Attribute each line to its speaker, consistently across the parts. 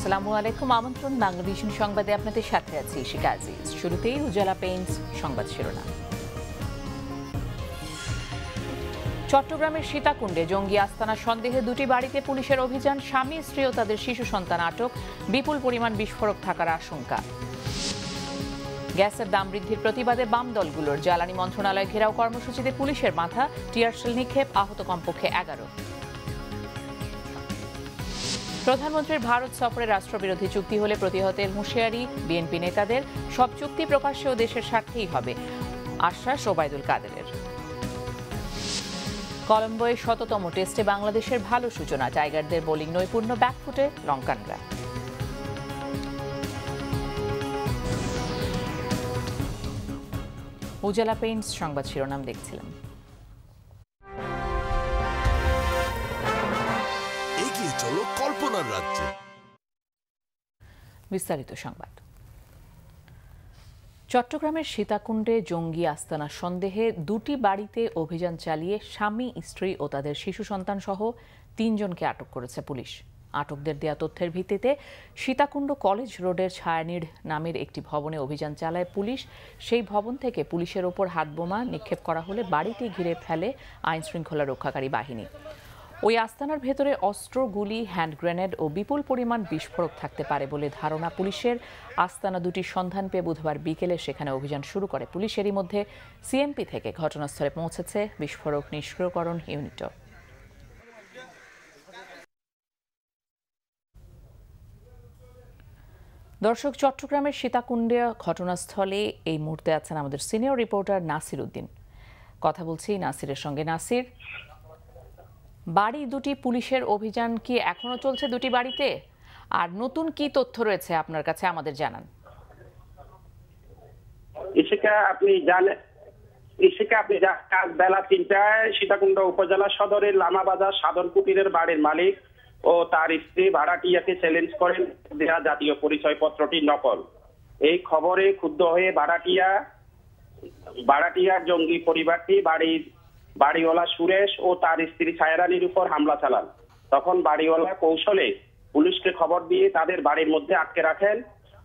Speaker 1: আসসালামু আলাইকুম আমন্ত্রণ বাংলাদেশন সংবাদে আপনাদের সাথে আছি শিকা আজিজ শুরুতেই উজ্জ্বলা পেইন্টস সংবাদ শিরোনাম চট্টগ্রামের সীতাকুণ্ডে জঙ্গি আস্তানা সন্দেহে দুটি বাড়িতে পুলিশের অভিযান স্বামী স্ত্রী ও তাদের শিশু সন্তান আটক বিপুল পরিমাণ বিস্ফোরক থাকার আশঙ্কা গ্যাসের দাম বৃদ্ধির প্রতিবাদে বাম দলগুলোর জ্বালানি মন্ত্রণালয় ঘেরাও কর্মসূচিতে পুলিশের মাথা টিয়ারশেল নিক্ষেপ আহত কমপক্ষে এগারো প্রধানমন্ত্রীর ভারত সফরে রাষ্ট্রবিরোধী চুক্তি হলে প্রতিহতের হুঁশিয়ারি বিএনপি নেতাদের সব চুক্তি প্রকাশ্যে ও দেশের স্বার্থেই হবে আশ্বাস ওবায়দুল কাদেরের কলম্বোয় শততম টেস্টে বাংলাদেশের ভালো সূচনা টাইগারদের বোলিং নৈপুণ্য ব্যাকফুটে লঙ্কানরা উজালা পেইন্টস সংবাদ শিরোনাম দেখছিলাম রাজ্যে বিস্তারিত সংবাদ চট্টগ্রামের সীতাকুণ্ডে জঙ্গি আস্তানা সন্দেহে দুটি বাড়িতে অভিযান চালিয়ে স্বামী স্ত্রী ও তাদের শিশু সন্তান সহ তিনজনকে আটক করেছে পুলিশ আটকদের দেয়া তথ্যের ভিত্তিতে সীতাকুণ্ড কলেজ রোডের ছায়ানীড় নামের একটি ভবনে অভিযান চালায় পুলিশ সেই ভবন থেকে পুলিশের ওপর হাতবোমা নিক্ষেপ করা হলে বাড়িটি ঘিরে ফেলে আইনশৃঙ্খলা রক্ষাকারী বাহিনী ওই আস্তানার ভেতরে অস্ত্র গুলি হ্যান্ড গ্রেনেড ও বিপুল পরিমাণ বিস্ফোরক থাকতে পারে বলে ধারণা পুলিশের আস্তানা দুটি সন্ধান পেয়ে বুধবার বিকেলে সেখানে অভিযান শুরু করে পুলিশেরই মধ্যে সিএমপি থেকে ঘটনাস্থলে পৌঁছেছে বিস্ফোরক নিষ্ক্রিয়করণ ইউনিটও দর্শক চট্টগ্রামের সীতাকুণ্ডে ঘটনাস্থলে এই মুহূর্তে আছেন আমাদের সিনিয়র রিপোর্টার নাসির উদ্দিন কথা বলছি নাসিরের সঙ্গে নাসির বাড়ি দুটি পুলিশের অভিযান কি এখনও চলছে দুটি বাড়িতে আর নতুন কি তথ্য রয়েছে আপনার কাছে আমাদের জানান
Speaker 2: ইশিকা আপনি জানেন ইশিকা আপনি কাল বেলা তিনটায় সীতাকুণ্ড উপজেলা সদরের লামাবাজার সাদর কুটিরের বাড়ির মালিক ও তার স্ত্রী ভাড়াটিয়াকে চ্যালেঞ্জ করেন দেয়া জাতীয় পরিচয়পত্রটি নকল এই খবরে ক্ষুব্ধ হয়ে ভাড়াটিয়া ভাড়াটিয়া জঙ্গি পরিবারটি বাড়ির বাড়িওয়ালা সুরেশ ও তার স্ত্রী ছায়ের উপর হামলা চালান তখন বাড়িওয়ালা কৌশলে পুলিশকে খবর দিয়ে তাদের বাড়ির মধ্যে আটকে রাখেন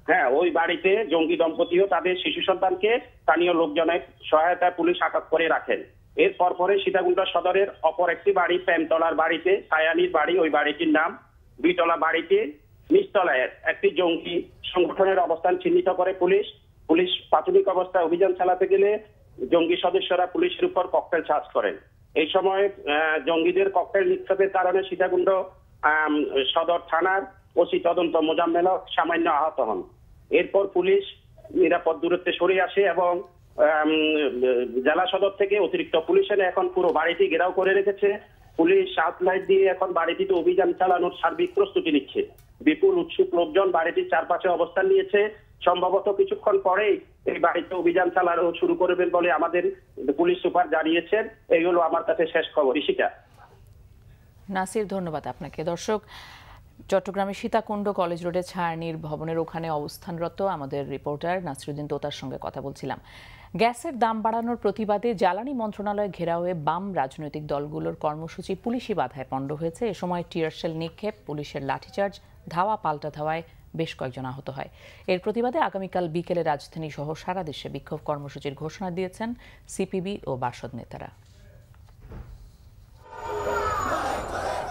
Speaker 2: হ্যাঁ ওই বাড়িতে জঙ্গি দম্পতিও তাদের শিশু সন্তানকে স্থানীয় লোকজনের সহায়তায় পুলিশ আটক করে রাখেন এর পরে সীতাকুণ্ডা সদরের অপর একটি বাড়ি প্রেমতলার বাড়িতে ছায়ালির বাড়ি ওই বাড়িটির নাম দুইতলা বাড়িতে নিচতলায় একটি জঙ্গি সংগঠনের অবস্থান চিহ্নিত করে পুলিশ পুলিশ প্রাথমিক অবস্থায় অভিযান চালাতে গেলে জঙ্গি সদস্যরা পুলিশের উপর ককটেল চার্জ করেন এই সময় জঙ্গিদের ককটেল নিক্ষেপের কারণে সীতাকুণ্ড সদর থানার ওসি তদন্ত মোজাম্মেল সামান্য আহত হন এরপর পুলিশ নিরাপদ দূরত্বে সরে আসে এবং জেলা সদর থেকে অতিরিক্ত পুলিশ এনে এখন পুরো বাড়িটি ঘেরাও করে রেখেছে পুলিশ সাত লাইট দিয়ে এখন বাড়িটিতে অভিযান চালানোর সার্বিক প্রস্তুতি নিচ্ছে বিপুল উৎসুক লোকজন বাড়িটির চারপাশে অবস্থান নিয়েছে সম্ভবত কিছুক্ষণ পরে এই বাড়িতে অভিযান চালার শুরু করবেন বলে আমাদের পুলিশ সুপার জানিয়েছেন এই হলো আমার কাছে শেষ খবর ঈশিকা
Speaker 1: নাসির ধন্যবাদ আপনাকে দর্শক চট্টগ্রামের সীতাকুণ্ড কলেজ রোডে ছায়ানির ভবনের ওখানে অবস্থানরত আমাদের রিপোর্টার নাসিরুদ্দিন তোতার সঙ্গে কথা বলছিলাম গ্যাসের দাম বাড়ানোর প্রতিবাদে জ্বালানি মন্ত্রণালয়ে ঘেরা হয়ে বাম রাজনৈতিক দলগুলোর কর্মসূচি পুলিশি বাধায় পণ্ড হয়েছে এ সময় টিয়ারশেল নিক্ষেপ পুলিশের লাঠিচার্জ ধাওয়া পাল্টা ধাওয়ায় বেশ কয়েকজন আহত হয় এর প্রতিবাদে আগামীকাল বিকেলে রাজধানী সহ সারা দেশে বিক্ষোভ কর্মসূচির ঘোষণা দিয়েছেন সিপিবি ও বাসদ নেতারা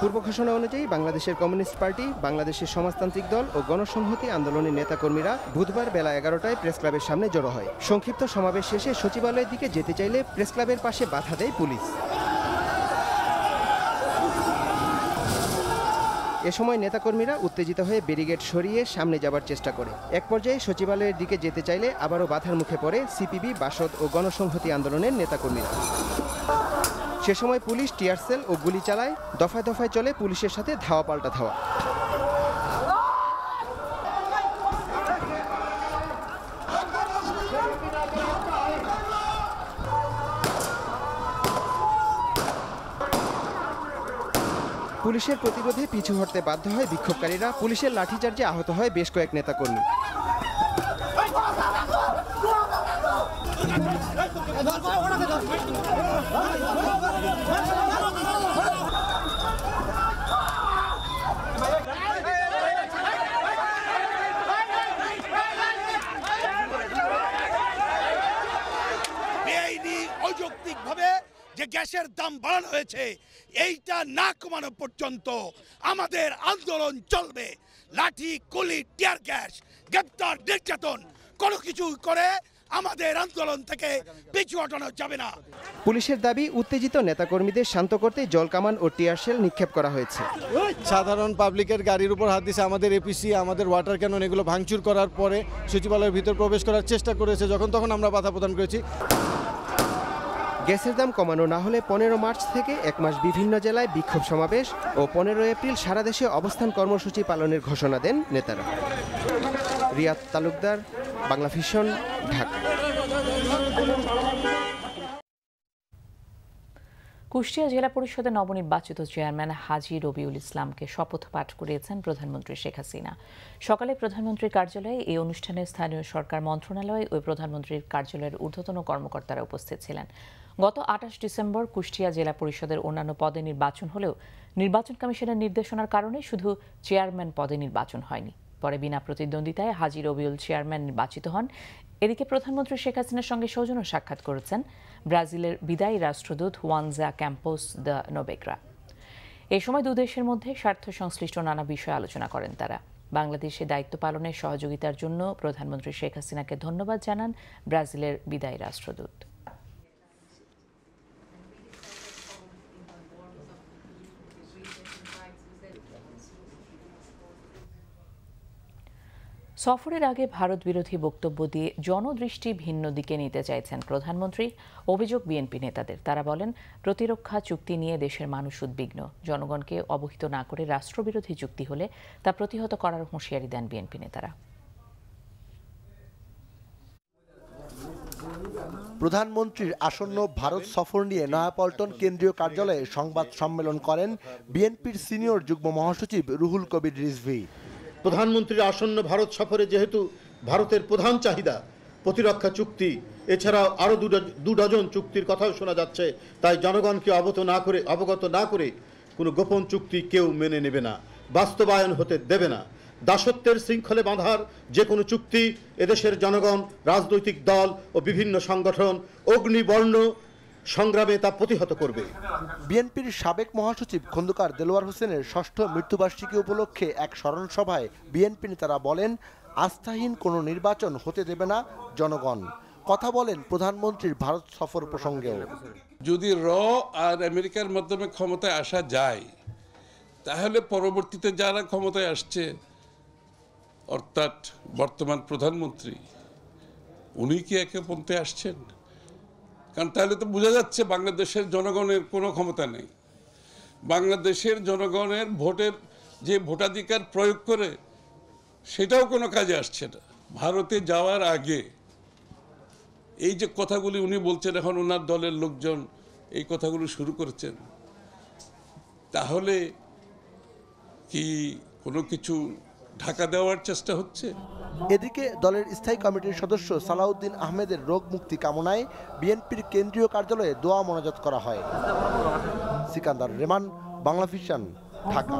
Speaker 3: পূর্ব ঘোষণা অনুযায়ী বাংলাদেশের কমিউনিস্ট পার্টি বাংলাদেশের সমাজতান্ত্রিক দল ও গণসংহতি আন্দোলনের নেতাকর্মীরা বুধবার বেলা এগারোটায় প্রেস ক্লাবের সামনে জড়ো হয় সংক্ষিপ্ত সমাবেশ শেষে সচিবালয়ের দিকে যেতে চাইলে প্রেস ক্লাবের পাশে বাধা দেয় পুলিশ এ সময় নেতাকর্মীরা উত্তেজিত হয়ে ব্যারিগেড সরিয়ে সামনে যাবার চেষ্টা করে এক পর্যায়ে সচিবালয়ের দিকে যেতে চাইলে আবারও বাধার মুখে পড়ে সিপিবি বাসদ ও গণসংহতি আন্দোলনের নেতাকর্মীরা সে সময় পুলিশ টিয়ারসেল ও গুলি চালায় দফায় দফায় চলে পুলিশের সাথে ধাওয়া পাল্টা ধাওয়া পুলিশের প্রতিরোধে পিছু হটতে বাধ্য হয় বিক্ষোভকারীরা পুলিশের লাঠিচার্জে আহত হয় বেশ কয়েক নেতাকর্মী
Speaker 4: ধর
Speaker 2: যে গ্যাসের দাম বাড়ানো হয়েছে এইটা না কমানো পর্যন্ত আমাদের আন্দোলন চলবে লাঠি কলি টিয়ার গ্যাস গ্রেপ্তার নির্যাতন কোনো কিছু করে আমাদের আন্দোলন থেকে পিছু হটানো যাবে না
Speaker 3: পুলিশের দাবি উত্তেজিত নেতাকর্মীদের শান্ত করতে জলকামান ও টিয়ারশেল নিক্ষেপ করা হয়েছে সাধারণ পাবলিকের গাড়ির উপর হাত দিছে আমাদের এপিসি আমাদের ওয়াটার ক্যানন এগুলো ভাঙচুর করার পরে সচিবালয়ের ভিতর প্রবেশ করার চেষ্টা করেছে যখন তখন আমরা বাধা প্রদান করেছি গ্যাসের দাম কমানো না হলে পনেরো মার্চ থেকে এক মাস বিভিন্ন জেলায় বিক্ষোভ সমাবেশ ও পনেরো এপ্রিল সারা দেশে অবস্থান কর্মসূচি পালনের ঘোষণা দেন নেতারা রিয়াদ তালুকদার বাংলা
Speaker 1: ভিশন ঢাকা কুষ্টিয়া জেলা পরিষদের নবনির্বাচিত চেয়ারম্যান হাজি রবিউল ইসলামকে শপথ পাঠ করিয়েছেন প্রধানমন্ত্রী শেখ হাসিনা সকালে প্রধানমন্ত্রীর কার্যালয়ে এই অনুষ্ঠানে স্থানীয় সরকার মন্ত্রণালয় ও প্রধানমন্ত্রীর কার্যালয়ের ঊর্ধ্বতন কর্মকর্তারা উপস্থিত ছিলেন গত আঠাশ ডিসেম্বর কুষ্টিয়া জেলা পরিষদের অন্যান্য পদে নির্বাচন হলেও নির্বাচন কমিশনের নির্দেশনার কারণে শুধু চেয়ারম্যান পদে নির্বাচন হয়নি পরে বিনা প্রতিদ্বন্দ্বিতায় হাজি রবিউল চেয়ারম্যান নির্বাচিত হন এদিকে প্রধানমন্ত্রী শেখ হাসিনার সঙ্গে সৌজন্য সাক্ষাৎ করেছেন ব্রাজিলের বিদায়ী রাষ্ট্রদূত ওয়ানজা ক্যাম্পোস দ্য নোবেকরা এ সময় দুদেশের মধ্যে স্বার্থ সংশ্লিষ্ট নানা বিষয়ে আলোচনা করেন তারা বাংলাদেশে দায়িত্ব পালনের সহযোগিতার জন্য প্রধানমন্ত্রী শেখ হাসিনাকে ধন্যবাদ জানান ব্রাজিলের বিদায়ী রাষ্ট্রদূত সফরের আগে ভারত বিরোধী বক্তব্য দিয়ে জনদৃষ্টি ভিন্ন দিকে নিতে চাইছেন প্রধানমন্ত্রী অভিযোগ বিএনপি নেতাদের তারা বলেন প্রতিরক্ষা চুক্তি নিয়ে দেশের মানুষ উদ্বিগ্ন জনগণকে অবহিত না করে রাষ্ট্রবিরোধী চুক্তি হলে তা প্রতিহত করার হুঁশিয়ারি দেন বিএনপি নেতারা
Speaker 3: প্রধানমন্ত্রীর আসন্ন ভারত সফর নিয়ে নয়াপল্টন কেন্দ্রীয় কার্যালয়ে সংবাদ সম্মেলন করেন বিএনপির সিনিয়র যুগ্ম
Speaker 2: মহাসচিব রুহুল কবির রিজভি প্রধানমন্ত্রীর আসন্ন ভারত সফরে যেহেতু ভারতের প্রধান চাহিদা প্রতিরক্ষা চুক্তি এছাড়াও আরও দু ডজন চুক্তির কথাও শোনা যাচ্ছে তাই জনগণকে অবগত না করে অবগত না করে কোনো গোপন চুক্তি কেউ মেনে নেবে না বাস্তবায়ন হতে দেবে না দাসত্বের শৃঙ্খলে বাঁধার যে কোনো চুক্তি এদেশের জনগণ রাজনৈতিক দল ও বিভিন্ন সংগঠন অগ্নিবর্ণ
Speaker 3: সংগ্রামে তা প্রতিহত করবে বিএনপির সাবেক মহাসচিব খন্দকার দেলোয়ার হোসেনের ষষ্ঠ মৃত্যুবার্ষিকী উপলক্ষে এক স্মরণ সভায় বিএনপি নেতারা বলেন আস্থাহীন কোনো নির্বাচন হতে দেবে না জনগণ কথা বলেন প্রধানমন্ত্রীর ভারত সফর প্রসঙ্গেও
Speaker 2: যদি র আর আমেরিকার মাধ্যমে ক্ষমতায় আসা যায় তাহলে পরবর্তীতে যারা ক্ষমতায় আসছে অর্থাৎ বর্তমান প্রধানমন্ত্রী উনি কি একে পন্থে আসছেন কারণ তাহলে তো বোঝা যাচ্ছে বাংলাদেশের জনগণের কোনো ক্ষমতা নেই বাংলাদেশের জনগণের ভোটের যে ভোটাধিকার প্রয়োগ করে সেটাও কোনো কাজে আসছে না ভারতে যাওয়ার আগে এই যে কথাগুলি উনি বলছেন এখন ওনার দলের লোকজন এই কথাগুলো শুরু করেছেন তাহলে কি কোনো কিছু ঢাকা দেওয়ার চেষ্টা হচ্ছে
Speaker 3: এদিকে দলের স্থায়ী কমিটির সদস্য সালাউদ্দিন আহমেদের রোগ মুক্তি কামনায় বিএনপির কেন্দ্রীয় কার্যালয়ে দোয়া মনোজাত করা হয় সিকান্দার রেমান বাংলা ফিশন
Speaker 1: ঢাকা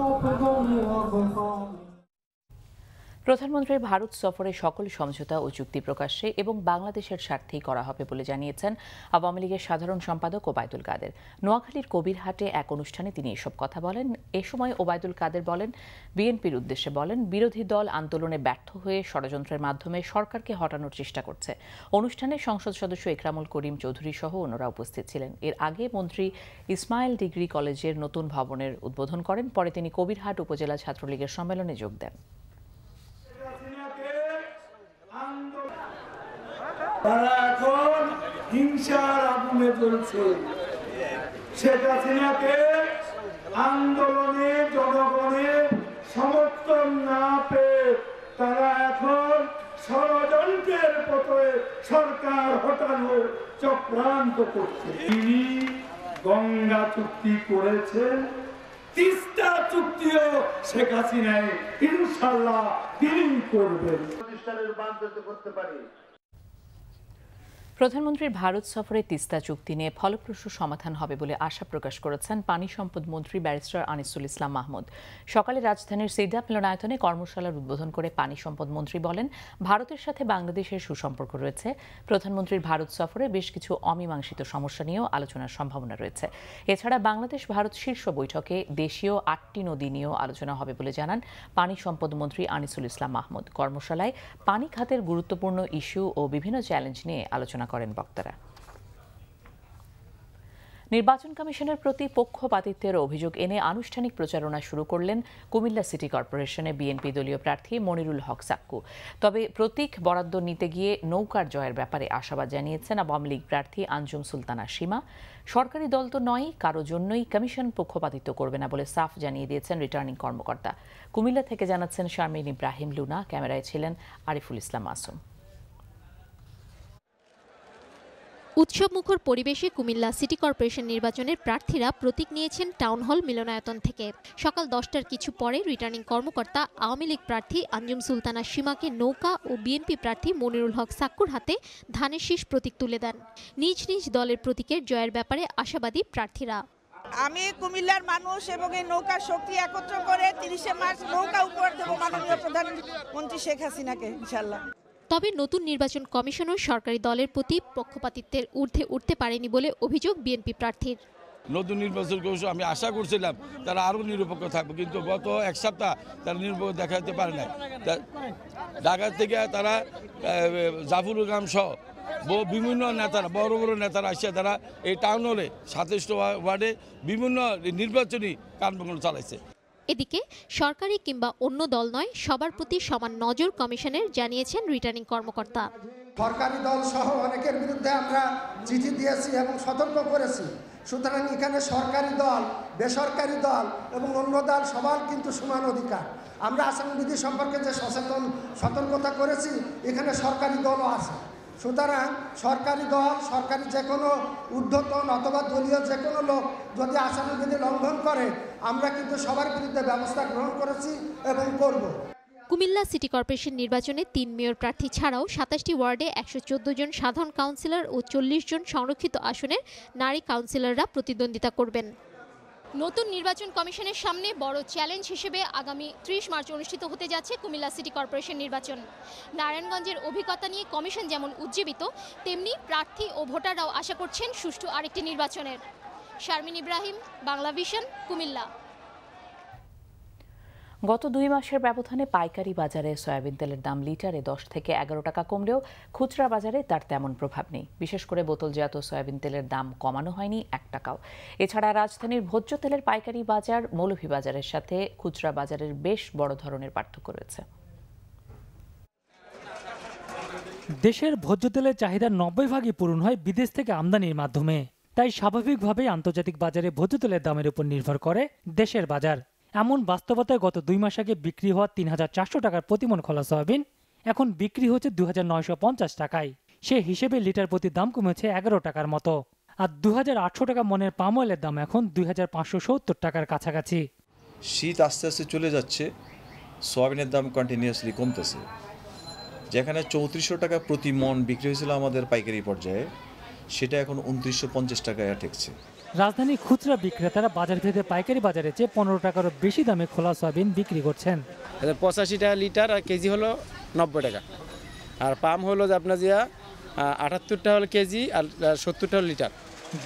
Speaker 1: প্রধানমন্ত্রীর ভারত সফরে সকল সমঝোতা ও চুক্তি প্রকাশ্যে এবং বাংলাদেশের স্বার্থেই করা হবে বলে জানিয়েছেন আওয়ামী লীগের সাধারণ সম্পাদক ওবায়দুল কাদের নোয়াখালীর কবিরহাটে এক অনুষ্ঠানে তিনি এসব কথা বলেন এ সময় ওবায়দুল কাদের বলেন বিএনপির উদ্দেশ্যে বলেন বিরোধী দল আন্দোলনে ব্যর্থ হয়ে ষড়যন্ত্রের মাধ্যমে সরকারকে হটানোর চেষ্টা করছে অনুষ্ঠানে সংসদ সদস্য একরামুল করিম চৌধুরী সহ অন্যরা উপস্থিত ছিলেন এর আগে মন্ত্রী ইসমাইল ডিগ্রি কলেজের নতুন ভবনের উদ্বোধন করেন পরে তিনি কবিরহাট উপজেলা ছাত্রলীগের সম্মেলনে যোগ দেন
Speaker 2: তারা এখন হিংসার আগুনে চলছে শেখ হাসিনাকে আন্দোলনে জনগণে সমর্থন না পেয়ে তারা এখন ষড়যন্ত্রের পথে সরকার হটানোর চক্রান্ত করছে তিনি গঙ্গা চুক্তি করেছেন তিস্তা চুক্তিও
Speaker 1: শেখ হাসিনায় ইনশাল্লাহ তিনি করবেন
Speaker 2: প্রতিষ্ঠানের রূপান্তরিত করতে পারি
Speaker 1: প্রধানমন্ত্রীর ভারত সফরে তিস্তা চুক্তি নিয়ে ফলপ্রসূ সমাধান হবে বলে আশা প্রকাশ করেছেন পানি সম্পদ মন্ত্রী ব্যারিস্টার আনিসুল ইসলাম মাহমুদ সকালে রাজধানীর সিদ্ধা মিলনায়তনে কর্মশালার উদ্বোধন করে পানি সম্পদ মন্ত্রী বলেন ভারতের সাথে বাংলাদেশের সুসম্পর্ক রয়েছে প্রধানমন্ত্রীর ভারত সফরে বেশ কিছু অমীমাংসিত সমস্যা নিয়েও আলোচনার সম্ভাবনা রয়েছে এছাড়া বাংলাদেশ ভারত শীর্ষ বৈঠকে দেশীয় আটটি নদী নিয়েও আলোচনা হবে বলে জানান পানি সম্পদ মন্ত্রী আনিসুল ইসলাম মাহমুদ কর্মশালায় পানি খাতের গুরুত্বপূর্ণ ইস্যু ও বিভিন্ন চ্যালেঞ্জ নিয়ে আলোচনা বর্ণনা করেন বক্তারা নির্বাচন কমিশনের প্রতি পক্ষপাতিত্বের অভিযোগ এনে আনুষ্ঠানিক প্রচারণা শুরু করলেন কুমিল্লা সিটি কর্পোরেশনে বিএনপি দলীয় প্রার্থী মনিরুল হক সাক্কু তবে প্রতীক বরাদ্দ নিতে গিয়ে নৌকার জয়ের ব্যাপারে আশাবাদ জানিয়েছেন আওয়ামী লীগ প্রার্থী আঞ্জুম সুলতানা সীমা সরকারি দল তো নয় কারো জন্যই কমিশন পক্ষপাতিত্ব করবে না বলে সাফ জানিয়ে দিয়েছেন রিটার্নিং কর্মকর্তা কুমিল্লা থেকে জানাচ্ছেন শারমিন ইব্রাহিম লুনা ক্যামেরায় ছিলেন আরিফুল ইসলাম আসুম
Speaker 5: উৎসবমুখর পরিবেশে কুমিল্লা সিটি কর্পোরেশন নির্বাচনের প্রার্থীরা প্রতীক নিয়েছেন টাউন হল মিলনায়তন থেকে সকাল দশটার কিছু পরে রিটার্নিং কর্মকর্তা আওয়ামী লীগ প্রার্থী আঞ্জুম সুলতানা সীমাকে নৌকা ও বিএনপি প্রার্থী মনিরুল হক সাক্কুর হাতে ধানের শীষ প্রতীক তুলে দেন নিজ নিজ দলের প্রতীকের জয়ের ব্যাপারে আশাবাদী প্রার্থীরা
Speaker 1: আমি কুমিল্লার মানুষ এবং এই নৌকার শক্তি একত্র করে তিরিশে মার্চ নৌকা উপহার দেবো মাননীয় প্রধানমন্ত্রী শেখ হাসিনাকে ইনশাল্লাহ
Speaker 5: তবে নতুন নির্বাচন কমিশনও সরকারি দলের প্রতি পক্ষপাতিত্বের ঊর্ধ্বে উঠতে পারেনি বলে অভিযোগ বিএনপি প্রার্থীর
Speaker 2: নতুন নির্বাচন কমিশন আমি আশা করছিলাম তারা আরও নিরপেক্ষ থাকবে কিন্তু গত এক সপ্তাহ তারা নিরপেক্ষ দেখাতে পারে না ঢাকা থেকে তারা জাফরুল গাম সহ বিভিন্ন নেতারা বড় বড় নেতারা আসছে তারা এই টাউন হলে সাতেষ্ট ওয়ার্ডে বিভিন্ন নির্বাচনী কার্যক্রম চালাইছে
Speaker 5: এদিকে সরকারি কিংবা অন্য দল নয় সবার প্রতি সমান নজর কমিশনের জানিয়েছেন রিটার্নিং কর্মকর্তা
Speaker 3: সরকারি দল সহ অনেকের বিরুদ্ধে আমরা চিঠি দিয়েছি এবং সতর্ক করেছি সুতরাং এখানে সরকারি দল বেসরকারি দল এবং অন্য দল সবার কিন্তু সমান অধিকার আমরা আসাম বিধি সম্পর্কে যে সচেতন সতর্কতা করেছি এখানে সরকারি দলও আছে সুতরাং সরকারি দল সরকারি যে কোনো ঊর্ধ্বতন অথবা দলীয় যে কোনো লোক যদি আসামি বিধি লঙ্ঘন করে আমরা কিন্তু সবার বিরুদ্ধে ব্যবস্থা গ্রহণ করেছি এবং করব
Speaker 5: কুমিল্লা সিটি কর্পোরেশন নির্বাচনে তিন মেয়র প্রার্থী ছাড়াও সাতাশটি ওয়ার্ডে একশো জন সাধারণ কাউন্সিলর ও চল্লিশ জন সংরক্ষিত আসনের নারী কাউন্সিলররা প্রতিদ্বন্দ্বিতা করবেন নতুন নির্বাচন কমিশনের সামনে বড় চ্যালেঞ্জ হিসেবে আগামী ত্রিশ মার্চ অনুষ্ঠিত হতে যাচ্ছে কুমিল্লা সিটি কর্পোরেশন নির্বাচন নারায়ণগঞ্জের অভিজ্ঞতা নিয়ে কমিশন যেমন উজ্জীবিত তেমনি প্রার্থী ও ভোটাররাও আশা করছেন সুষ্ঠু আরেকটি নির্বাচনের শারমিন ইব্রাহিম বাংলা ভিশন কুমিল্লা
Speaker 1: গত দুই মাসের ব্যবধানে পাইকারি বাজারে সয়াবিন তেলের দাম লিটারে দশ থেকে এগারো টাকা কমলেও খুচরা বাজারে তার তেমন প্রভাব নেই বিশেষ করে বোতলজাত সয়াবিন তেলের দাম কমানো হয়নি এক টাকাও এছাড়া রাজধানীর ভোজ্য তেলের পাইকারি বাজার মৌলভী বাজারের সাথে খুচরা বাজারের বেশ বড় ধরনের পার্থক্য রয়েছে
Speaker 6: দেশের ভোজ্য তেলের চাহিদা নব্বই ভাগই পূরণ হয় বিদেশ থেকে আমদানির মাধ্যমে তাই স্বাভাবিকভাবেই আন্তর্জাতিক বাজারে ভোজ্য তেলের দামের উপর নির্ভর করে দেশের বাজার এমন বাস্তবতায় গত দুই মাস আগে বিক্রি হওয়া তিন হাজার চারশো টাকার প্রতিমন খোলা সয়াবিন এখন বিক্রি হচ্ছে দু হাজার নয়শো পঞ্চাশ টাকায় সে হিসেবে লিটার প্রতি দাম কমেছে এগারো টাকার মতো আর দু হাজার আটশো টাকা মনের পাম অয়েলের দাম এখন দুই হাজার পাঁচশো সত্তর টাকার কাছাকাছি
Speaker 3: শীত আস্তে আস্তে চলে যাচ্ছে সয়াবিনের দাম কন্টিনিউয়াসলি কমতেছে যেখানে চৌত্রিশশো টাকা প্রতি মন বিক্রি হয়েছিল আমাদের পাইকারি পর্যায়ে সেটা এখন উনত্রিশশো পঞ্চাশ টাকায় ঠেকছে
Speaker 6: রাজধানীর খুচরা বিক্রেতারা বাজার ভেদে পাইকারি বাজারে চেয়ে পনেরো টাকারও বেশি দামে খোলা সয়াবিন বিক্রি করছেন
Speaker 2: পঁচাশি টাকা লিটার আর কেজি হলো নব্বই টাকা আর পাম হলো আপনার জিয়া আটাত্তর টাকা হলো কেজি আর সত্তর টাকা লিটার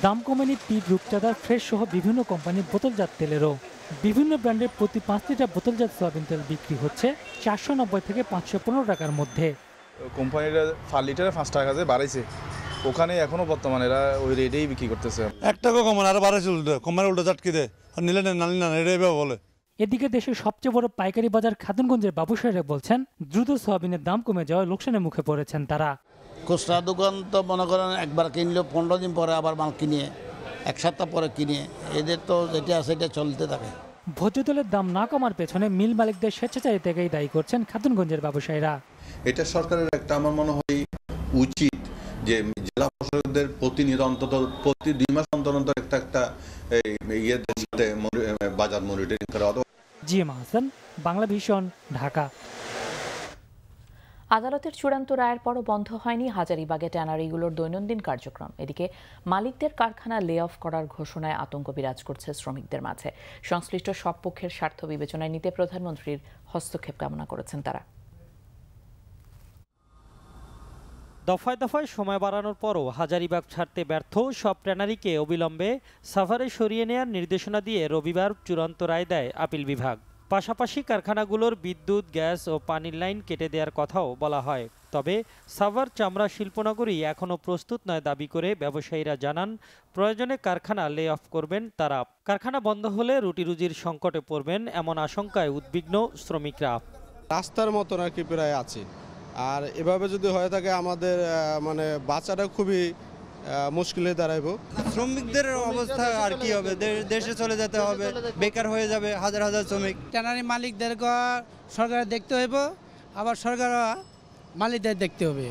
Speaker 6: দাম কমেনি পিট রূপচাঁদা ফ্রেশ সহ বিভিন্ন কোম্পানির বোতলজাত তেলেরও বিভিন্ন ব্র্যান্ডের প্রতি পাঁচ লিটার বোতলজাত সয়াবিন তেল বিক্রি হচ্ছে চারশো নব্বই থেকে পাঁচশো পনেরো টাকার মধ্যে কোম্পানিটা
Speaker 3: ফার লিটারে পাঁচ টাকা বাড়াইছে ওখানে এখনো বর্তমানে এরা ওই রেটেই বিক্রি করতেছে
Speaker 6: একটা কমন আর বারে চলতে কমার উল্টো চাটকি দেয় আর নিলে না নালি না এটাই বলে এদিকে দেশের সবচেয়ে বড় পাইকারি বাজার খাতুনগঞ্জের ব্যবসায়ীরা বলছেন দ্রুত সোয়াবিনের দাম কমে যাওয়ায় লোকসানের মুখে পড়েছেন তারা
Speaker 2: খুচরা দোকান তো মনে করেন একবার কিনলেও পনেরো দিন পরে আবার মাল কিনিয়ে এক সপ্তাহ পরে কিনিয়ে এদের তো যেটা আছে এটা চলতে থাকে
Speaker 6: ভোজ্য তেলের দাম না কমার পেছনে মিল মালিকদের থেকেই দায়ী করছেন খাতুনগঞ্জের ব্যবসায়ীরা
Speaker 2: এটা সরকারের একটা আমার
Speaker 3: মনে হয় উচিত যে জেলা পরিষদের প্রতিনিধি অন্তত প্রতি দুই মাস অন্তর অন্তর একটা একটা ইয়ে সাথে বাজার মনিটরিং করা হতো
Speaker 6: G M Hasan Bangla Vision Dhaka
Speaker 1: আদালতের চূড়ান্ত রায়ের পরও বন্ধ হয়নি হাজারিবাগে ট্যানারিগুলোর দৈনন্দিন কার্যক্রম এদিকে মালিকদের কারখানা লে অফ করার ঘোষণায় আতঙ্ক বিরাজ করছে শ্রমিকদের মাঝে সংশ্লিষ্ট সব পক্ষের স্বার্থ বিবেচনায় নিতে প্রধানমন্ত্রীর হস্তক্ষেপ কামনা করেছেন তারা
Speaker 4: দফায় দফায় সময় বাড়ানোর পরও হাজারিবাগ ছাড়তে ব্যর্থ সব ট্যানারিকে অবিলম্বে সাভারে সরিয়ে নেয়ার নির্দেশনা দিয়ে রবিবার চূড়ান্ত রায় দেয় আপিল বিভাগ পাশাপাশি কারখানাগুলোর বিদ্যুৎ গ্যাস ও পানির লাইন কেটে দেওয়ার কথাও বলা হয় তবে সাভার চামড়া শিল্পনগরী এখনও প্রস্তুত নয় দাবি করে ব্যবসায়ীরা জানান প্রয়োজনে কারখানা লে অফ করবেন তারা কারখানা বন্ধ হলে রুটি রুজির সংকটে পড়বেন এমন আশঙ্কায় উদ্বিগ্ন শ্রমিকরা
Speaker 3: রাস্তার মতন আর কি প্রায় আছে আর
Speaker 4: এভাবে যদি হয়ে
Speaker 3: থাকে আমাদের মানে বাচ্চাটা খুবই মুশকিলে দাঁড়াইব শ্রমিকদের অবস্থা আর কি হবে দেশে চলে যেতে হবে
Speaker 4: বেকার হয়ে যাবে হাজার হাজার শ্রমিক ট্যানারি মালিকদেরকে সরকার দেখতে হইব আবার সরকার মালিকদের দেখতে হবে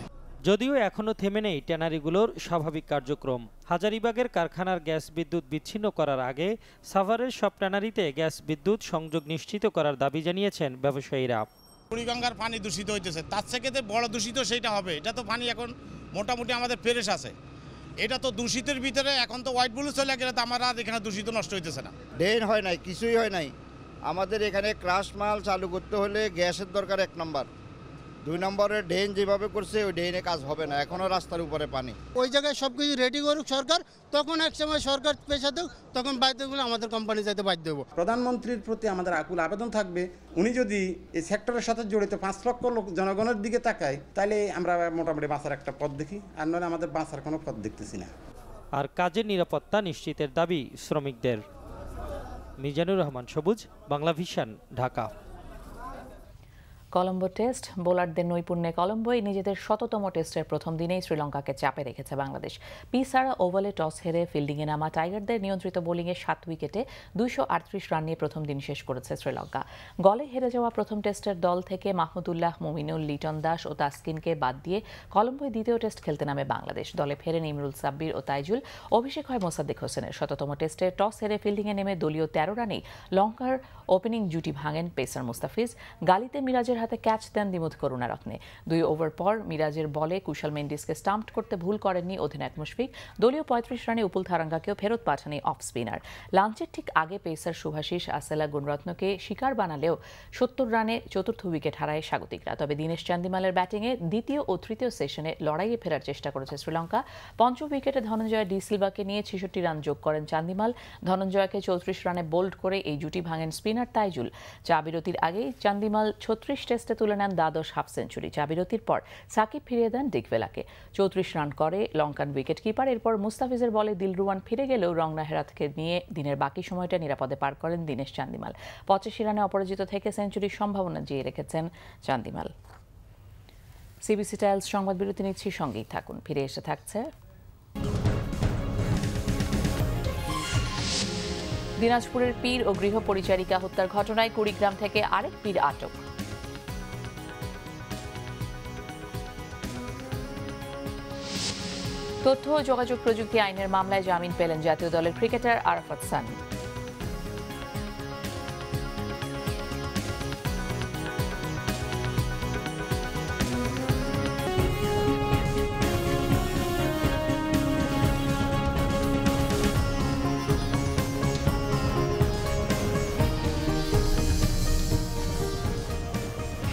Speaker 4: যদিও এখনও থেমে নেই ট্যানারিগুলোর স্বাভাবিক কার্যক্রম হাজারিবাগের কারখানার গ্যাস বিদ্যুৎ বিচ্ছিন্ন করার আগে সাভারের সব ট্যানারিতে গ্যাস বিদ্যুৎ সংযোগ নিশ্চিত করার দাবি জানিয়েছেন ব্যবসায়ীরা
Speaker 2: বুড়িগঙ্গার পানি দূষিত হইতেছে তার থেকে বড় দূষিত সেইটা হবে এটা তো পানি এখন মোটামুটি আমাদের ফ্রেশ আছে এটা তো দূষিতের ভিতরে এখন তো হোয়াইট ব্লু চলে গেলে তো আমার আর এখানে দূষিত নষ্ট হইতেছে না
Speaker 3: ড্রেন হয় নাই কিছুই হয় নাই আমাদের এখানে ক্রাশ মাল চালু করতে হলে গ্যাসের দরকার এক নম্বর দুই নম্বরে ড্রেন যেভাবে করছে ওই ড্রেনে কাজ হবে না এখনও রাস্তার উপরে পানি ওই জায়গায় সব কিছু রেডি করুক সরকার তখন এক সময়
Speaker 2: সরকার পেশা দেব তখন বাধ্যগুলো আমাদের কোম্পানি যাতে বাধ্য দেবো প্রধানমন্ত্রীর প্রতি আমাদের আকুল আবেদন থাকবে উনি যদি এই সেক্টরের সাথে জড়িত পাঁচ লক্ষ লোক জনগণের দিকে তাকায় তাহলে আমরা মোটামুটি বাঁচার একটা পথ দেখি আর নয় আমাদের বাঁচার কোনো পথ দেখতেছি না
Speaker 4: আর কাজের নিরাপত্তা নিশ্চিতের দাবি শ্রমিকদের মিজানুর রহমান সবুজ বাংলা ভিশন ঢাকা
Speaker 1: কলম্বো টেস্ট বোলারদের নৈপুণ্যে কলম্বোয় নিজেদের শততম টেস্টের প্রথম দিনেই শ্রীলঙ্কাকে চাপে রেখেছে বাংলাদেশ পিসারা ওভালে টস হেরে ফিল্ডিংয়ে নামা টাইগারদের নিয়ন্ত্রিত বোলিংয়ে সাত উইকেটে দুইশো রান নিয়ে প্রথম দিন শেষ করেছে শ্রীলঙ্কা গলে হেরে যাওয়া প্রথম টেস্টের দল থেকে মাহমুদুল্লাহ মুমিনুল লিটন দাস ও তাসকিনকে বাদ দিয়ে কলম্বোয় দ্বিতীয় টেস্ট খেলতে নামে বাংলাদেশ দলে ফেরেন ইমরুল সাব্বির ও তাইজুল অভিষেক হয় মোসাদ্দেক হোসেনের শততম টেস্টে টস হেরে ফিল্ডিংয়ে নেমে দলীয় তেরো রানেই লঙ্কার ওপেনিং জুটি ভাঙেন পেসার মুস্তাফিজ গালিতে মিরাজের মিরাজের হাতে ক্যাচ দেন দিমুদ করুণারত্নে দুই ওভার পর মিরাজের বলে কুশল মেন্ডিসকে স্টাম্পড করতে ভুল করেননি অধিনায়ক মুশফিক দলীয় পঁয়ত্রিশ রানে উপুল থারাঙ্গাকেও ফেরত পাঠানি অফ স্পিনার লাঞ্চের ঠিক আগে পেসার সুভাষিস আসেলা গুণরত্নকে শিকার বানালেও সত্তর রানে চতুর্থ উইকেট হারায় স্বাগতিকরা তবে দীনেশ চান্দিমালের ব্যাটিংয়ে দ্বিতীয় ও তৃতীয় সেশনে লড়াইয়ে ফেরার চেষ্টা করেছে শ্রীলঙ্কা পঞ্চম উইকেটে ধনঞ্জয় ডিসিলভাকে নিয়ে ছেষট্টি রান যোগ করেন চান্দিমাল ধনঞ্জয়কে চৌত্রিশ রানে বোল্ড করে এই জুটি ভাঙেন স্পিনার তাইজুল চা বিরতির আগেই চান্দিমাল ছত্রিশ টেস্টে তুলে নেন দ্বাদশ হাফ সেঞ্চুরি চাবিরতির বিরতির পর সাকিব ফিরিয়ে দেন ডিকভেলাকে চৌত্রিশ রান করে লঙ্কান উইকেট কিপার এরপর মুস্তাফিজের বলে দিলরুয়ান ফিরে গেলেও রংনা হেরাতকে নিয়ে দিনের বাকি সময়টা নিরাপদে পার করেন দিনেশ চান্দিমাল পঁচাশি রানে অপরাজিত থেকে সেঞ্চুরির সম্ভাবনা জিয়ে রেখেছেন চান্দিমাল সিবিসি টাইলস সংবাদ বিরতি নিচ্ছি সঙ্গেই থাকুন ফিরে এসে থাকছে দিনাজপুরের পীর ও গৃহ পরিচারিকা হত্যার ঘটনায় কুড়িগ্রাম থেকে আরেক পীর আটক তথ্য ও যোগাযোগ প্রযুক্তি আইনের মামলায় জামিন পেলেন জাতীয় দলের ক্রিকেটার আরাফাত সানি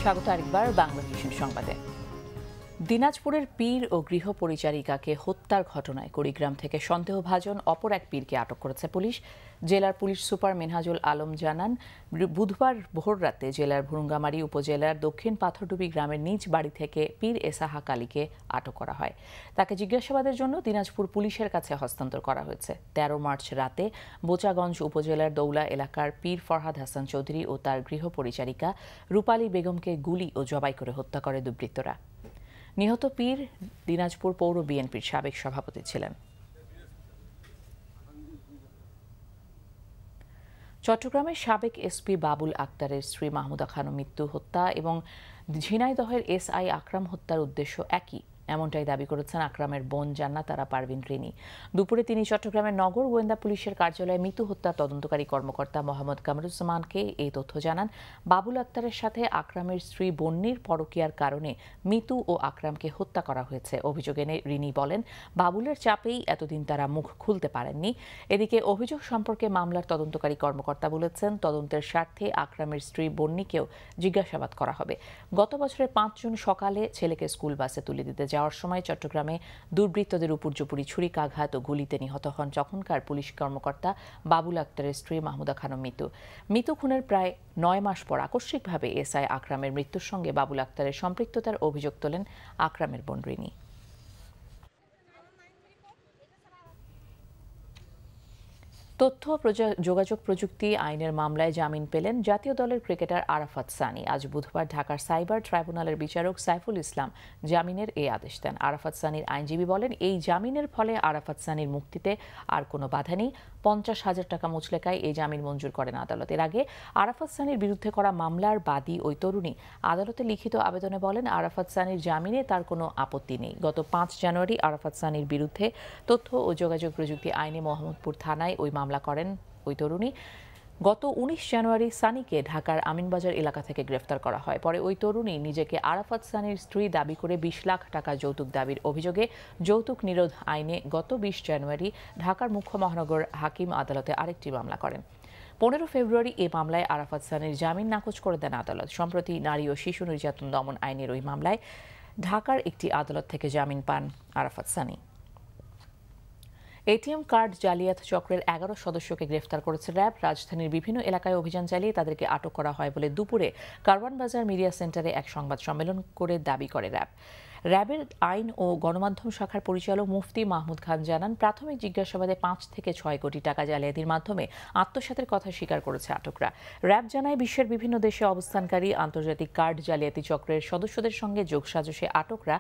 Speaker 1: স্বাগত আরেকবার বাংলা ভিশন সংবাদে দিনাজপুরের পীর ও গৃহ পরিচারিকাকে হত্যার ঘটনায় কুড়িগ্রাম থেকে সন্দেহভাজন অপর এক পীরকে আটক করেছে পুলিশ জেলার পুলিশ সুপার মেনহাজুল আলম জানান বুধবার ভোররাতে জেলার ভুরুঙ্গামারি উপজেলার দক্ষিণ পাথরডুবি গ্রামের নিজ বাড়ি থেকে পীর এসাহা কালীকে আটক করা হয় তাকে জিজ্ঞাসাবাদের জন্য দিনাজপুর পুলিশের কাছে হস্তান্তর করা হয়েছে ১৩ মার্চ রাতে বোচাগঞ্জ উপজেলার দৌলা এলাকার পীর ফরহাদ হাসান চৌধুরী ও তার গৃহ পরিচারিকা রূপালী বেগমকে গুলি ও জবাই করে হত্যা করে দুর্বৃত্তরা নিহত পীর দিনাজপুর পৌর বিএনপির সাবেক সভাপতি ছিলেন চট্টগ্রামের সাবেক এসপি বাবুল আক্তারের শ্রী মাহমুদা খানম মৃত্যু হত্যা এবং ঝিনাইদহের এসআই আকরাম হত্যার উদ্দেশ্য একই এমনটাই দাবি করেছেন আকরামের বোন জান্নাত তারা পারভিন রিনি দুপুরে তিনি চট্টগ্রামের নগর গোয়েন্দা পুলিশের কার্যালয়ে মৃত্যু হত্যা তদন্তকারী কর্মকর্তা মোহাম্মদ কামরুজ্জামানকে এই তথ্য জানান বাবুল আক্তারের সাথে আকরামের স্ত্রী বন্যির পরকিয়ার কারণে মিতু ও আকরামকে হত্যা করা হয়েছে অভিযোগ এনে রিনি বলেন বাবুলের চাপেই এতদিন তারা মুখ খুলতে পারেননি এদিকে অভিযোগ সম্পর্কে মামলার তদন্তকারী কর্মকর্তা বলেছেন তদন্তের স্বার্থে আকরামের স্ত্রী বন্নিকেও জিজ্ঞাসাবাদ করা হবে গত বছরের পাঁচ জুন সকালে ছেলেকে স্কুল বাসে তুলে দিতে যাওয়ার সময় চট্টগ্রামে দুর্বৃত্তদের উপর্যুপুরি ছুরিকাঘাত ও গুলিতে নিহত হন যখনকার পুলিশ কর্মকর্তা বাবুল আক্তারের স্ত্রী মাহমুদা খানম মিতু মিতু খুনের প্রায় নয় মাস পর আকস্মিকভাবে এসআই আকরামের মৃত্যুর সঙ্গে বাবুল আক্তারের সম্পৃক্ততার অভিযোগ তোলেন আকরামের বনরিনী তথ্য যোগাযোগ প্রযুক্তি আইনের মামলায় জামিন পেলেন জাতীয় দলের ক্রিকেটার আরাফাত সানি আজ বুধবার ঢাকার সাইবার ট্রাইব্যুনালের বিচারক সাইফুল ইসলাম জামিনের এই আদেশ দেন আরাফাত সানির আইনজীবী বলেন এই জামিনের ফলে আরাফাত সানির মুক্তিতে আর কোনো বাধা নেই পঞ্চাশ হাজার টাকা মুচলেকায় এই জামিন মঞ্জুর করেন আদালত এর আগে আরাফাত সানির বিরুদ্ধে করা মামলার বাদী ওই তরুণী আদালতে লিখিত আবেদনে বলেন আরাফাত সানির জামিনে তার কোনো আপত্তি নেই গত পাঁচ জানুয়ারি আরাফাত সানির বিরুদ্ধে তথ্য ও যোগাযোগ প্রযুক্তি আইনে মোহাম্মদপুর থানায় ওই মামলা করেন ওই তরুণী গত উনিশ জানুয়ারি সানিকে ঢাকার আমিনবাজার এলাকা থেকে গ্রেফতার করা হয় পরে ওই তরুণী নিজেকে আরাফাত সানির স্ত্রী দাবি করে বিশ লাখ টাকা যৌতুক দাবির অভিযোগে যৌতুক নিরোধ আইনে গত বিশ জানুয়ারি ঢাকার মুখ্য মহানগর হাকিম আদালতে আরেকটি মামলা করেন পনেরো ফেব্রুয়ারি এ মামলায় আরাফাত সানির জামিন নাকচ করে দেন আদালত সম্প্রতি নারী ও শিশু নির্যাতন দমন আইনের ওই মামলায় ঢাকার একটি আদালত থেকে জামিন পান আরাফাত সানি এটিএম কার্ড জালিয়াত চক্রের এগারো সদস্যকে গ্রেফতার করেছে র্যাব রাজধানীর বিভিন্ন এলাকায় অভিযান চালিয়ে তাদেরকে আটক করা হয় বলে দুপুরে কারওয়ান বাজার মিডিয়া সেন্টারে এক সংবাদ সম্মেলন করে দাবি করে র্যাব র্যাবের আইন ও গণমাধ্যম শাখার পরিচালক মুফতি মাহমুদ খান জানান প্রাথমিক জিজ্ঞাসাবাদে পাঁচ থেকে ছয় কোটি টাকা জালিয়াতির মাধ্যমে আত্মসাতের কথা স্বীকার করেছে আটকরা র্যাব জানায় বিশ্বের বিভিন্ন দেশে অবস্থানকারী আন্তর্জাতিক কার্ড জালিয়াতি চক্রের সদস্যদের সঙ্গে যোগসাজসে আটকরা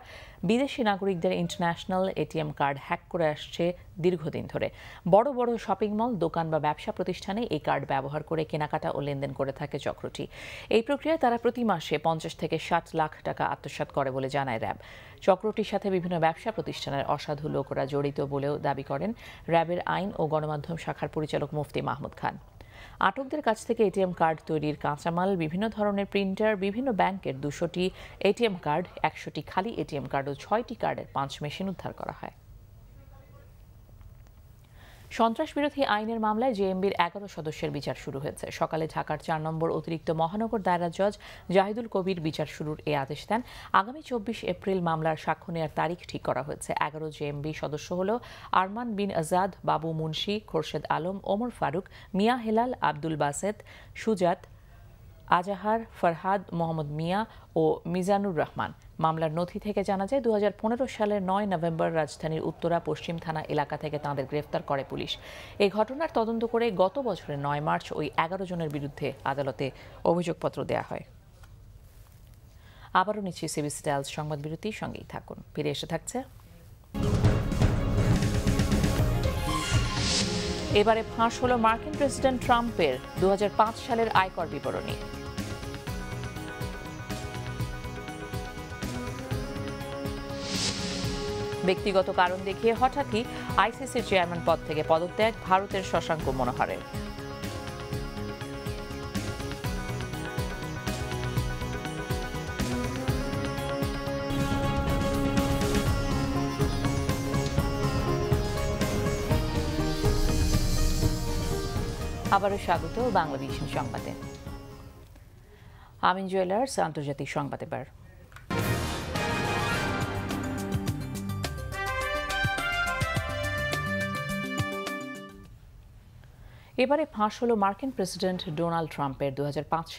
Speaker 1: বিদেশি নাগরিকদের ইন্টারন্যাশনাল এটিএম কার্ড হ্যাক করে আসছে দীর্ঘদিন ধরে বড় বড় শপিং মল দোকান বা ব্যবসা প্রতিষ্ঠানে এই কার্ড ব্যবহার করে কেনাকাটা ও লেনদেন করে থাকে চক্রটি এই প্রক্রিয়ায় তারা প্রতি মাসে পঞ্চাশ থেকে ষাট লাখ টাকা আত্মসাত করে বলে জানায় র্যাব চক্রটির সাথে বিভিন্ন ব্যবসা প্রতিষ্ঠানের অসাধু লোকরা জড়িত বলেও দাবি করেন র্যাবের আইন ও গণমাধ্যম শাখার পরিচালক মুফতি মাহমুদ খান আটকদের কাছ থেকে এটিএম কার্ড তৈরির কাঁচামাল বিভিন্ন ধরনের প্রিন্টার বিভিন্ন ব্যাংকের দুশোটি এটিএম কার্ড একশোটি খালি এটিএম কার্ড ও ছয়টি কার্ডের পাঁচ মেশিন উদ্ধার করা হয় সন্ত্রাস বিরোধী আইনের মামলায় জেএমবির এগারো সদস্যের বিচার শুরু হয়েছে সকালে ঢাকার চার নম্বর অতিরিক্ত মহানগর দায়রা জজ জাহিদুল কবির বিচার শুরুর এ আদেশ দেন আগামী চব্বিশ এপ্রিল মামলার সাক্ষ্য নেওয়ার তারিখ ঠিক করা হয়েছে এগারো জেএমবি সদস্য হল আরমান বিন আজাদ বাবু মুন্সি খোরশেদ আলম ওমর ফারুক মিয়া হেলাল আব্দুল বাসেদ সুজাত আজাহার ফরহাদ মোহাম্মদ মিয়া ও মিজানুর রহমান মামলার নথি থেকে জানা যায় দু সালের নয় নভেম্বর রাজধানীর উত্তরা পশ্চিম থানা এলাকা থেকে তাঁদের গ্রেফতার করে পুলিশ এই ঘটনার তদন্ত করে গত বছরের নয় মার্চ ওই এগারো জনের বিরুদ্ধে আদালতে অভিযোগপত্র দেয়া হয় আবারও নিচ্ছি সিবিসি টাইলস সংবাদ বিরতি সঙ্গেই থাকুন ফিরে এসে থাকছে এবারে ফাঁস হলো মার্কিন প্রেসিডেন্ট ট্রাম্পের দু সালের আয়কর বিবরণী ব্যক্তিগত কারণ দেখিয়ে হঠাৎই আইসিসির চেয়ারম্যান পদ থেকে পদত্যাগ ভারতের শশাঙ্ক মনোহরের আবারও স্বাগত বাংলাদেশ সংবাদে আমিন জুয়েলার্স আন্তর্জাতিক সংবাদ এবার এবারে ফাঁস হলো মার্কিন প্রেসিডেন্ট ডোনাল্ড ট্রাম্পের দু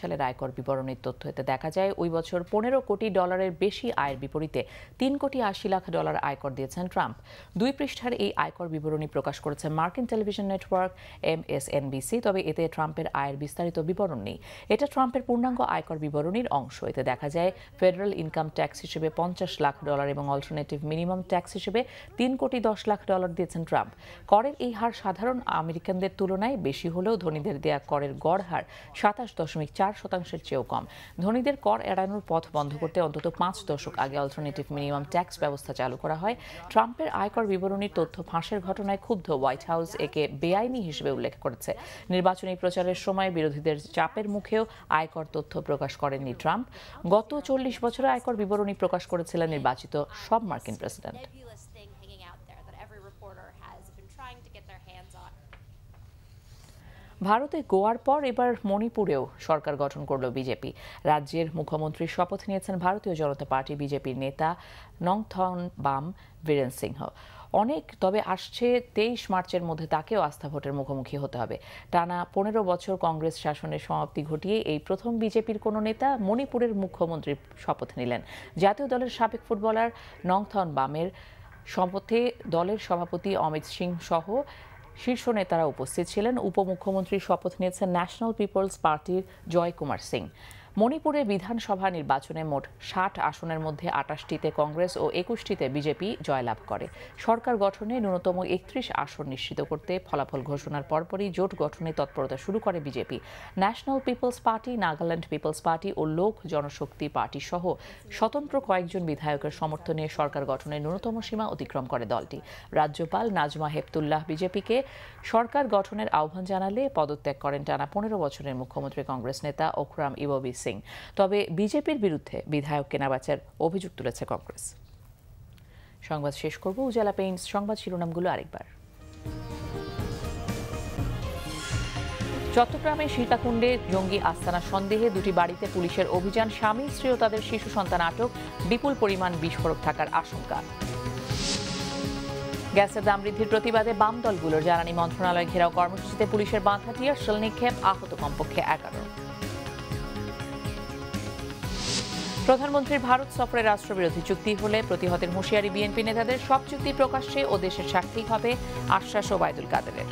Speaker 1: সালের আয়কর বিবরণীর তথ্য এতে দেখা যায় ওই বছর পনেরো কোটি ডলারের বেশি আয়ের বিপরীতে তিন কোটি আশি লাখ ডলার আয়কর দিয়েছেন ট্রাম্প দুই পৃষ্ঠার এই আয়কর বিবরণী প্রকাশ করেছে মার্কিন টেলিভিশন নেটওয়ার্ক এম তবে এতে ট্রাম্পের আয়ের বিস্তারিত বিবরণ নেই এটা ট্রাম্পের পূর্ণাঙ্গ আয়কর বিবরণীর অংশ এতে দেখা যায় ফেডারেল ইনকাম ট্যাক্স হিসেবে পঞ্চাশ লাখ ডলার এবং অল্টারনেটিভ মিনিমাম ট্যাক্স হিসেবে তিন কোটি দশ লাখ ডলার দিয়েছেন ট্রাম্প করের এই হার সাধারণ আমেরিকানদের তুলনায় বেশি হলেও ধনীদের দেয়া করের গড় হার সাতাশ দশমিক চার শতাংশের চেয়েও কম ধনীদের কর এড়ানোর পথ বন্ধ করতে অন্তত পাঁচ দশক আগে অল্টারনেটিভ মিনিমাম ট্যাক্স ব্যবস্থা চালু করা হয় ট্রাম্পের আয়কর বিবরণীর তথ্য ফাঁসের ঘটনায় ক্ষুব্ধ হোয়াইট হাউস একে বেআইনি হিসেবে উল্লেখ করেছে নির্বাচনী প্রচারের সময় বিরোধীদের চাপের মুখেও আয়কর তথ্য প্রকাশ করেননি ট্রাম্প গত চল্লিশ বছরে আয়কর বিবরণী প্রকাশ করেছিলেন নির্বাচিত সব মার্কিন প্রেসিডেন্ট ভারতে গোয়ার পর এবার মণিপুরেও সরকার গঠন করল বিজেপি রাজ্যের মুখ্যমন্ত্রী শপথ নিয়েছেন ভারতীয় জনতা পার্টি বিজেপির নেতা নংথন বাম বীরেন সিংহ অনেক তবে আসছে তেইশ মার্চের মধ্যে তাকেও আস্থা ভোটের মুখোমুখি হতে হবে টানা পনেরো বছর কংগ্রেস শাসনের সমাপ্তি ঘটিয়ে এই প্রথম বিজেপির কোনো নেতা মণিপুরের মুখ্যমন্ত্রীর শপথ নিলেন জাতীয় দলের সাবেক ফুটবলার নংথন বামের সম্পথে দলের সভাপতি অমিত সিং সহ শীর্ষ নেতারা উপস্থিত ছিলেন উপমুখ্যমন্ত্রী শপথ নিয়েছেন ন্যাশনাল পিপলস পার্টির জয় কুমার সিং মণিপুরে বিধানসভা নির্বাচনে মোট ষাট আসনের মধ্যে আটাশটিতে কংগ্রেস ও একুশটিতে বিজেপি জয়লাভ করে সরকার গঠনে ন্যূনতম একত্রিশ আসন নিশ্চিত করতে ফলাফল ঘোষণার পরপরই জোট গঠনে তৎপরতা শুরু করে BJP National people's Party Nagaland people's Party ও লোক জনশক্তি পার্টি সহ স্বতন্ত্র কয়েকজন বিধায়কের সমর্থনে সরকার গঠনে ন্যূনতম সীমা অতিক্রম করে দলটি রাজ্যপাল নাজমা হেপতুল্লাহ বিজেপিকে সরকার গঠনের আহ্বান জানালে পদত্যাগ করেন টানা পনেরো বছরের মুখ্যমন্ত্রী কংগ্রেস নেতা ওখরাম ইবোবিসি সিং তবে বিজেপির বিরুদ্ধে বিধায়ক কেনাবাচার অভিযোগ তুলেছে কংগ্রেস সংবাদ শেষ করব উজালা পেইন্টস সংবাদ শিরোনামগুলো আরেকবার চট্টগ্রামে সীতাকুণ্ডে জঙ্গি আস্তানা সন্দেহে দুটি বাড়িতে পুলিশের অভিযান স্বামী স্ত্রী ও তাদের শিশু সন্তান আটক বিপুল পরিমাণ বিস্ফোরক থাকার আশঙ্কা গ্যাসের দাম বৃদ্ধির প্রতিবাদে বাম দলগুলোর জ্বালানি মন্ত্রণালয় ঘেরাও কর্মসূচিতে পুলিশের বাঁধা টিয়ার নিক্ষেপ আহত কমপক্ষে এগারো প্রধানমন্ত্রীর ভারত সফরে রাষ্ট্রবিরোধী চুক্তি হলে প্রতিহতের হুঁশিয়ারি বিএনপি নেতাদের সব চুক্তি প্রকাশ্যে ও দেশের স্বার্থেই হবে আশ্বাস ওবায়দুল কাদেরের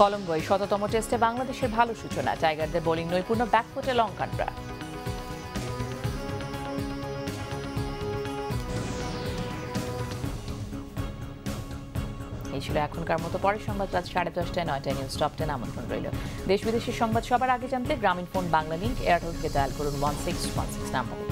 Speaker 1: কলম্বোয় শততম টেস্টে বাংলাদেশের ভালো সূচনা টাইগারদের বোলিং নৈপুণ্য ব্যাকফুটে লঙ্কানরা ছিল এখনকার মতো পরের সংবাদ রাত সাড়ে দশটায় নয়টা নিউজ টপ টেন আমন্ত্রণ রইল দেশ বিদেশের সংবাদ সবার আগে জানতে গ্রামীণ ফোন বাংলা লিঙ্ক এয়ারটেলকে ডায়াল করুন one six one six number